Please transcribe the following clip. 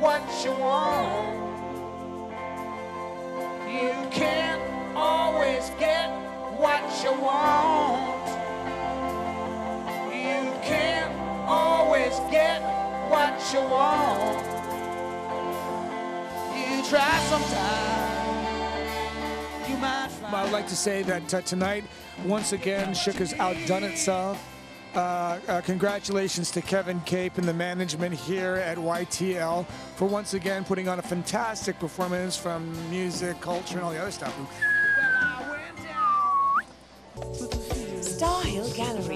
what you want. You can't always get what you want. You can't always get what you want. You try sometimes. You might. I'd like to say that uh, tonight, once again, has outdone itself. Uh, uh, congratulations to Kevin Cape and the management here at YTL for once again putting on a fantastic performance from music, culture, and all the other stuff. Starhill Gallery,